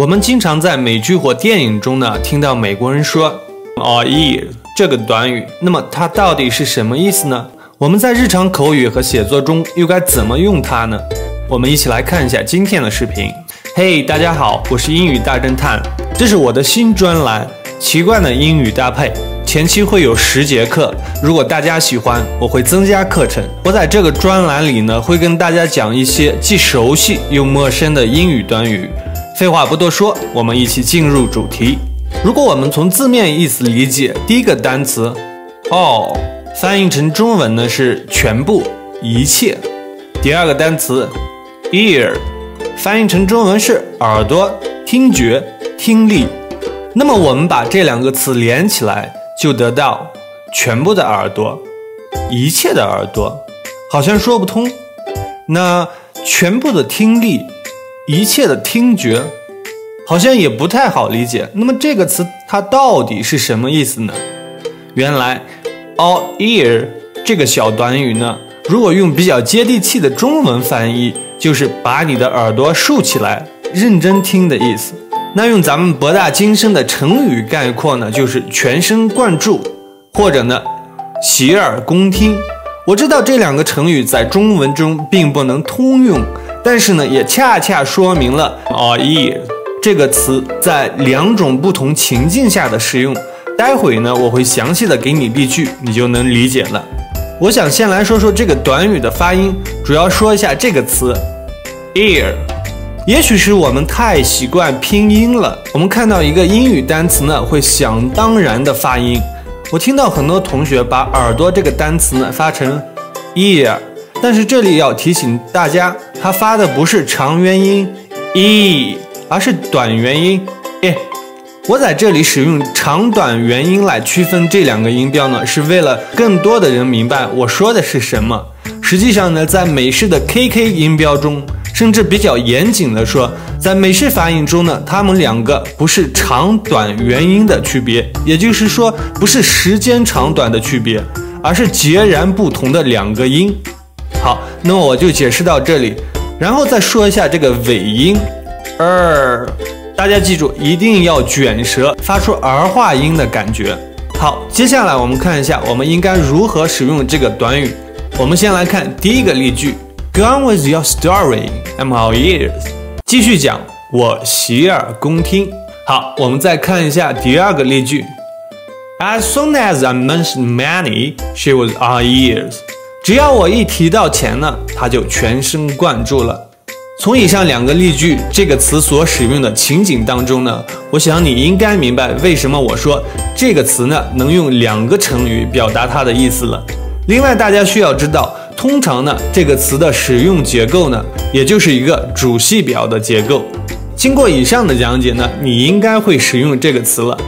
我们经常在美剧或电影中呢听到美国人说 “all ears” 这个短语，那么它到底是什么意思呢？我们在日常口语和写作中又该怎么用它呢？我们一起来看一下今天的视频。嘿，大家好，我是英语大侦探，这是我的新专栏——奇怪的英语搭配。前期会有十节课，如果大家喜欢，我会增加课程。我在这个专栏里呢，会跟大家讲一些既熟悉又陌生的英语短语。废话不多说，我们一起进入主题。如果我们从字面意思理解，第一个单词 all 翻译成中文呢是全部、一切；第二个单词 ear 翻译成中文是耳朵、听觉、听力。那么我们把这两个词连起来，就得到全部的耳朵、一切的耳朵，好像说不通。那全部的听力。一切的听觉好像也不太好理解。那么这个词它到底是什么意思呢？原来，all ear 这个小短语呢，如果用比较接地气的中文翻译，就是把你的耳朵竖起来，认真听的意思。那用咱们博大精深的成语概括呢，就是全神贯注，或者呢，洗耳恭听。我知道这两个成语在中文中并不能通用。但是呢，也恰恰说明了 all ears 这个词在两种不同情境下的使用。待会呢，我会详细的给你例句，你就能理解了。我想先来说说这个短语的发音，主要说一下这个词 ear。也许是我们太习惯拼音了，我们看到一个英语单词呢，会想当然的发音。我听到很多同学把耳朵这个单词呢发成 ear。但是这里要提醒大家，它发的不是长元音 e，而是短元音 e。我在这里使用长短元音来区分这两个音标呢，是为了更多的人明白我说的是什么。实际上呢，在美式的 KK 音标中，甚至比较严谨的说，在美式发音中呢，它们两个不是长短元音的区别，也就是说，不是时间长短的区别，而是截然不同的两个音。好，那么我就解释到这里，然后再说一下这个尾音儿，大家记住一定要卷舌，发出儿化音的感觉。好，接下来我们看一下我们应该如何使用这个短语。我们先来看第一个例句，Go on with your story, I'm all ears。继续讲，我洗耳恭听。好，我们再看一下第二个例句，As soon as I mentioned money, she was all ears。只要我一提到钱呢，他就全神贯注了。从以上两个例句这个词所使用的情景当中呢，我想你应该明白为什么我说这个词呢能用两个成语表达它的意思了。另外，大家需要知道，通常呢这个词的使用结构呢，也就是一个主系表的结构。经过以上的讲解呢，你应该会使用这个词了。